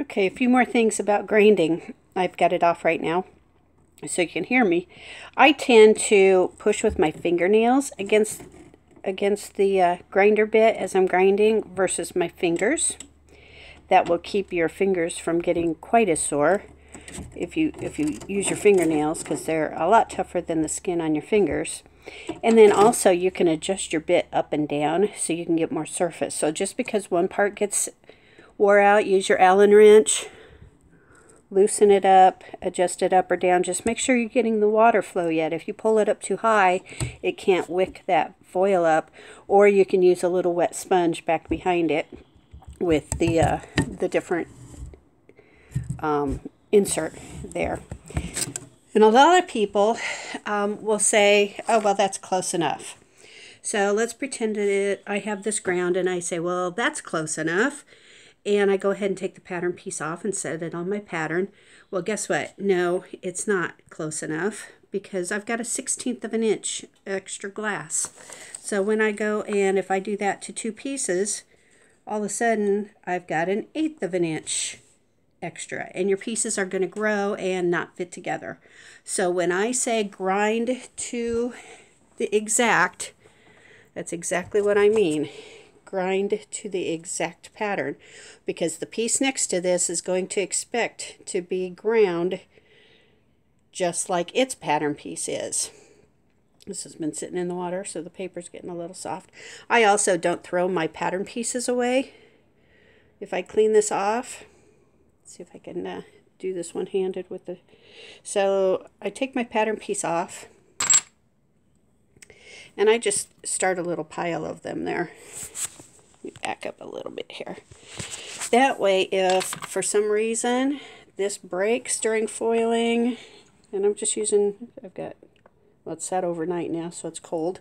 Okay, a few more things about grinding. I've got it off right now so you can hear me. I tend to push with my fingernails against against the uh, grinder bit as I'm grinding versus my fingers. That will keep your fingers from getting quite as sore if you if you use your fingernails because they're a lot tougher than the skin on your fingers. And then also you can adjust your bit up and down so you can get more surface. So just because one part gets wore out, use your Allen wrench, loosen it up, adjust it up or down. Just make sure you're getting the water flow yet. If you pull it up too high, it can't wick that foil up. Or you can use a little wet sponge back behind it with the, uh, the different um, insert there. And a lot of people um, will say, oh, well, that's close enough. So let's pretend that I have this ground and I say, well, that's close enough and I go ahead and take the pattern piece off and set it on my pattern. Well, guess what? No, it's not close enough because I've got a 16th of an inch extra glass. So when I go and if I do that to two pieces, all of a sudden I've got an eighth of an inch extra and your pieces are going to grow and not fit together. So when I say grind to the exact, that's exactly what I mean grind to the exact pattern because the piece next to this is going to expect to be ground just like its pattern piece is. This has been sitting in the water, so the paper's getting a little soft. I also don't throw my pattern pieces away. If I clean this off, see if I can uh, do this one-handed with the... So I take my pattern piece off, and I just start a little pile of them there back up a little bit here. That way, if for some reason this breaks during foiling, and I'm just using, I've got, well, it's sat overnight now, so it's cold.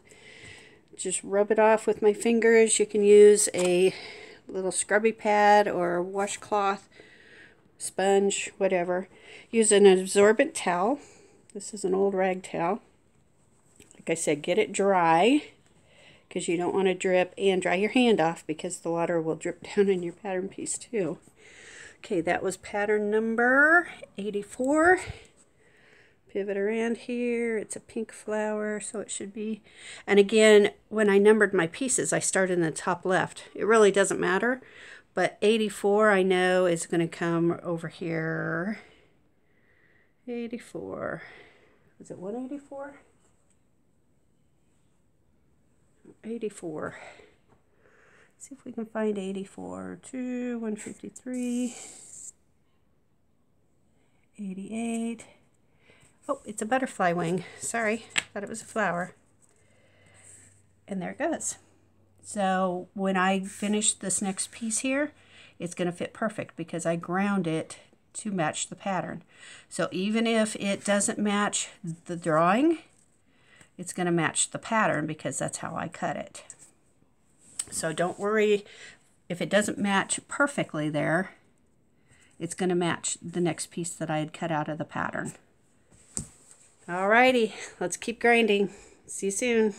Just rub it off with my fingers. You can use a little scrubby pad or washcloth, sponge, whatever. Use an absorbent towel. This is an old rag towel. Like I said, get it dry because you don't want to drip and dry your hand off because the water will drip down in your pattern piece too. Okay, that was pattern number 84. Pivot around here. It's a pink flower, so it should be. And again, when I numbered my pieces, I started in the top left. It really doesn't matter, but 84 I know is going to come over here. 84. Is it 184? 84. Let's see if we can find 84. 2, 153, 88. Oh, it's a butterfly wing. Sorry, thought it was a flower. And there it goes. So when I finish this next piece here, it's going to fit perfect because I ground it to match the pattern. So even if it doesn't match the drawing, it's going to match the pattern because that's how I cut it. So don't worry if it doesn't match perfectly there, it's going to match the next piece that I had cut out of the pattern. Alrighty, let's keep grinding. See you soon.